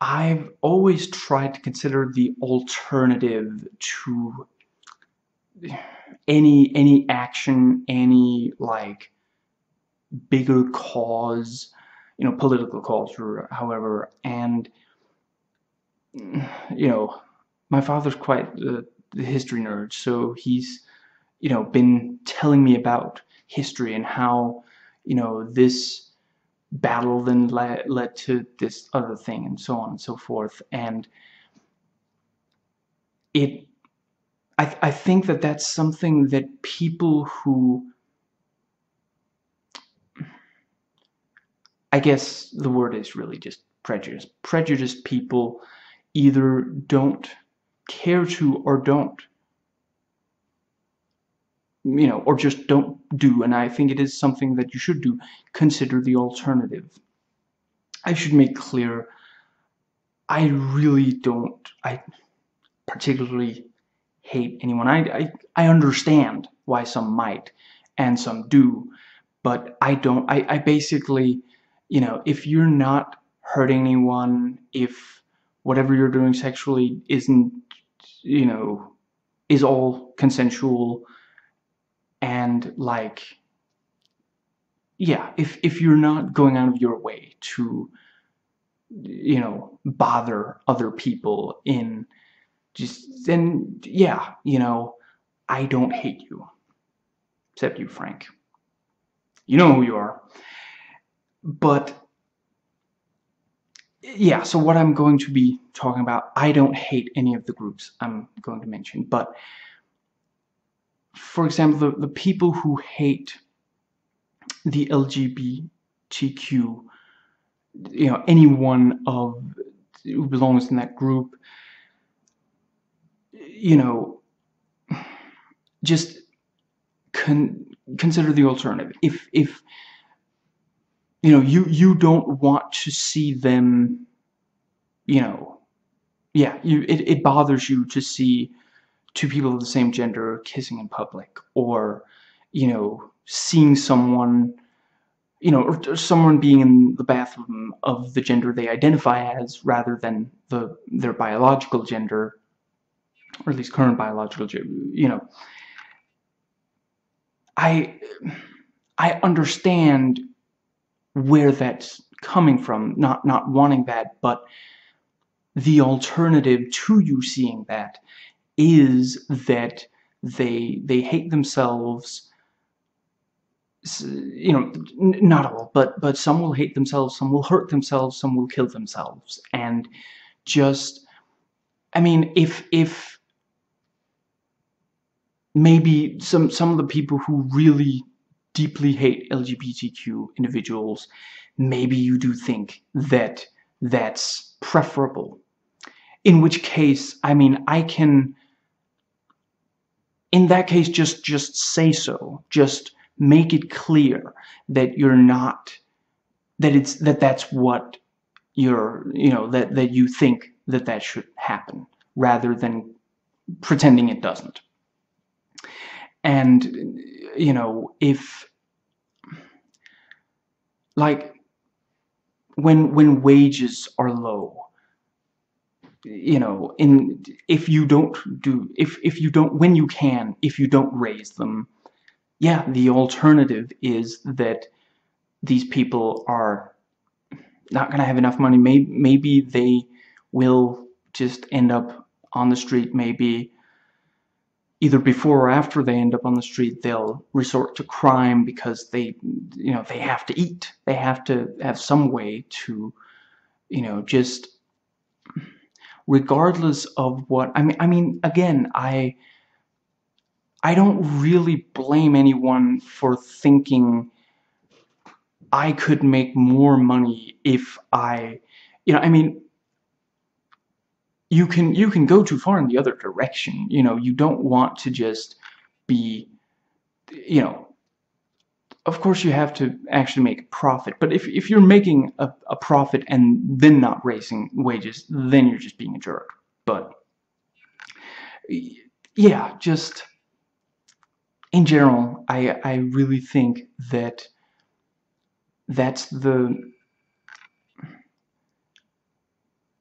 I've always tried to consider the alternative to any any action, any like bigger cause, you know, political cause or however, and you know, my father's quite the, the history nerd, so he's you know been telling me about history and how you know this battle then led, led to this other thing and so on and so forth and it I, I think that that's something that people who I guess the word is really just prejudice. Prejudiced people either don't care to or don't you know or just don't do. And I think it is something that you should do. Consider the alternative. I should make clear I really don't I particularly hate anyone. I, I I understand why some might and some do but I don't I, I basically you know if you're not hurting anyone if whatever you're doing sexually isn't you know is all consensual and like yeah if if you're not going out of your way to you know bother other people in just then yeah you know I don't hate you. Except you Frank. You know who you are. But yeah so what I'm going to be talking about I don't hate any of the groups I'm going to mention but for example, the, the people who hate the LGBTQ, you know, anyone of who belongs in that group, you know, just con consider the alternative. If if you know you you don't want to see them, you know, yeah, you it, it bothers you to see two people of the same gender kissing in public or you know seeing someone you know or, or, someone being in the bathroom of the gender they identify as rather than the their biological gender or at least current biological gender you know. I i understand where that's coming from not not wanting that but the alternative to you seeing that is that they they hate themselves. You know not all but but some will hate themselves some will hurt themselves some will kill themselves. And just i mean if if maybe some some of the people who really deeply hate lgbtq individuals maybe you do think that that's preferable. In which case i mean i can in that case just just say so. Just make it clear that you're not that it's that that's what you're you know that that you think that that should happen rather than pretending it doesn't. And you know if like when when wages are you know in if you don't do if if you don't when you can if you don't raise them. Yeah the alternative is that these people are not going to have enough money. Maybe maybe they will just end up on the street. Maybe either before or after they end up on the street they'll resort to crime because they you know they have to eat. They have to have some way to you know just regardless of what I mean I mean again I I don't really blame anyone for thinking I could make more money if I you know I mean you can you can go too far in the other direction you know you don't want to just be you know of course you have to actually make a profit. But if, if you're making a, a profit and then not raising wages then you're just being a jerk. But yeah just in general I, I really think that that's the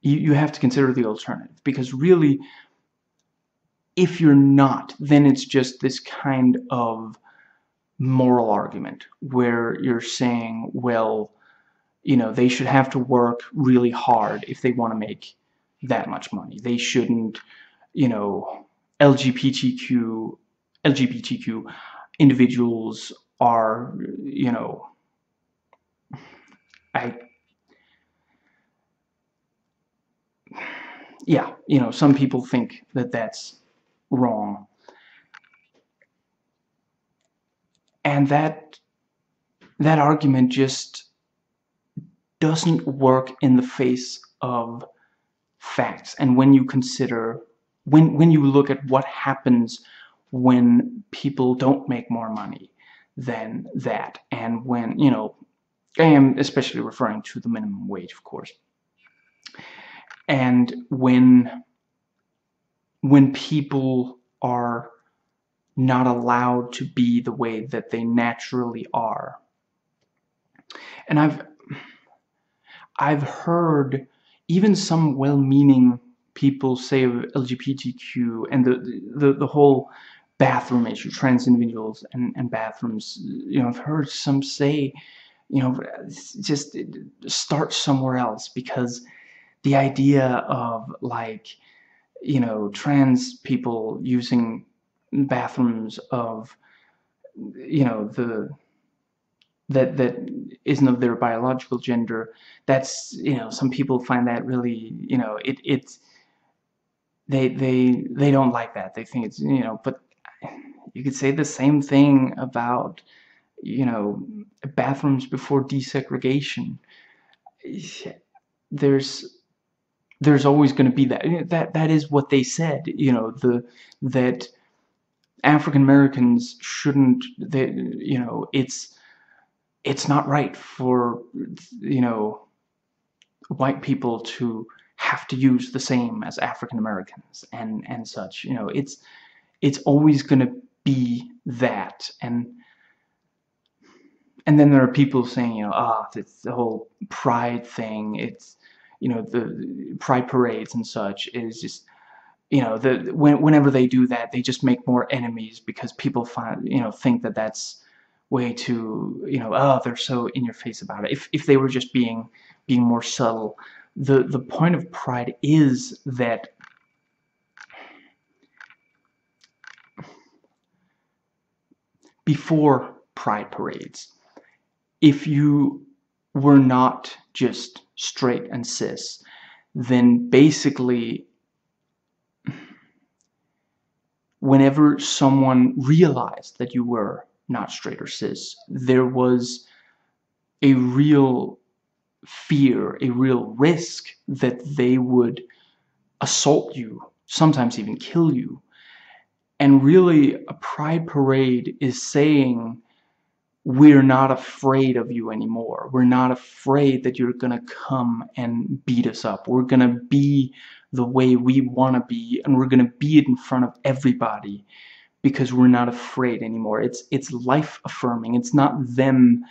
you, you have to consider the alternative. Because really if you're not then it's just this kind of moral argument where you're saying well you know they should have to work really hard if they want to make that much money they shouldn't you know LGBTQ LGBTQ individuals are you know I yeah, you know, some people think that that's wrong. And that that argument just doesn't work in the face of facts. And when you consider when when you look at what happens when people don't make more money than that and when, you know, I am especially referring to the minimum wage, of course and when when people are not allowed to be the way that they naturally are. And I've I've heard even some well-meaning people say of LGBTQ and the, the the whole bathroom issue, trans individuals and, and bathrooms, you know, I've heard some say, you know, just start somewhere else because the idea of like you know trans people using bathrooms of you know the that that isn't of their biological gender that's you know some people find that really you know it it's they they they don't like that. They think it's you know but you could say the same thing about you know bathrooms before desegregation. There's there's always going to be that that that is what they said you know the that African Americans shouldn't that you know it's it's not right for you know white people to have to use the same as African Americans and and such you know it's it's always going to be that. And and then there are people saying you know ah it's the whole pride thing. It's you know the pride parades and such is just you know the when, whenever they do that they just make more enemies because people find you know think that that's way too you know oh they're so in your face about it. If if they were just being being more subtle the the point of pride is that before pride parades if you were not just straight and cis, then basically whenever someone realized that you were not straight or cis, there was a real fear, a real risk that they would assault you, sometimes even kill you. And really, a pride parade is saying we're not afraid of you anymore. We're not afraid that you're going to come and beat us up. We're going to be the way we want to be and we're going to be it in front of everybody because we're not afraid anymore. It's it's life affirming. It's not them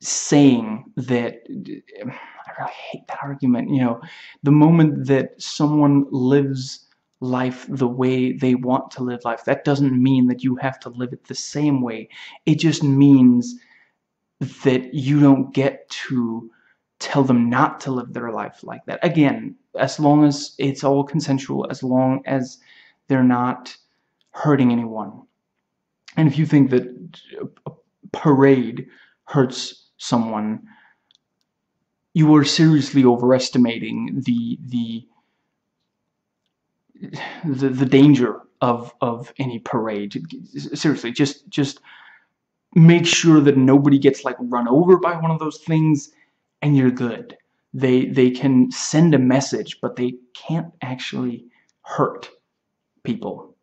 saying that I really hate that argument, you know, the moment that someone lives life the way they want to live life. That doesn't mean that you have to live it the same way. It just means that you don't get to tell them not to live their life like that. Again, as long as it's all consensual, as long as they're not hurting anyone. And if you think that a parade hurts someone, you are seriously overestimating the the the, the danger of of any parade. Seriously, just just make sure that nobody gets like run over by one of those things and you're good. They they can send a message, but they can't actually hurt people.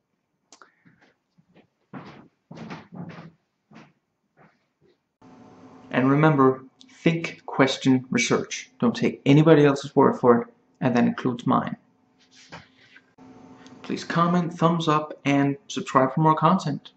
And remember, think, question, research. Don't take anybody else's word for it, and that includes mine please comment, thumbs up, and subscribe for more content.